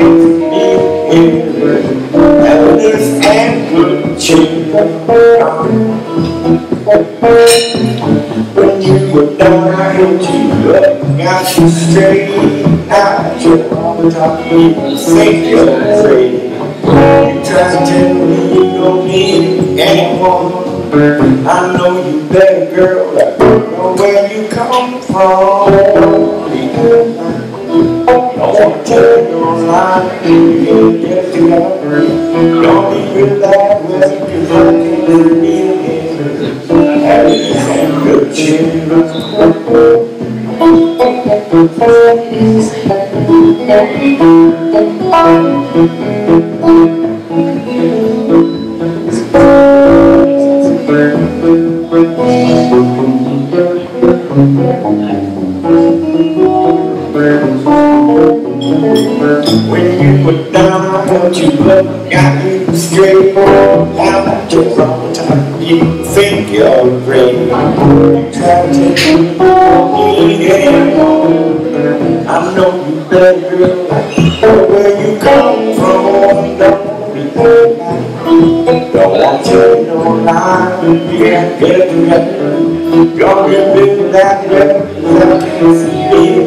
feel you. Happiness and good cheer. When you were down, I held you up, got you straight out. You're on the top of me, safe, you're afraid. You try to tell me you don't need anyone. I know you better, girl. You. You can't get. Don't be me, I can't. Happiness and good cheer. When you were down, held you up, got you straight. Now that you're on top, you think you're great. You try to take me anymore. I know you better. Know where you come from. Don't be mad. Don't want you no lie. You can't get it. You're living that way. I can't see it.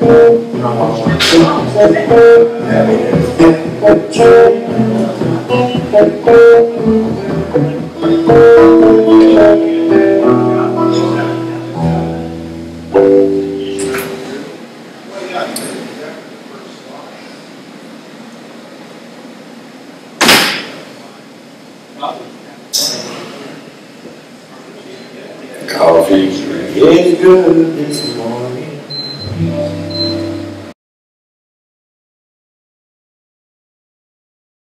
Happiness and good cheer. Coffee is good this morning.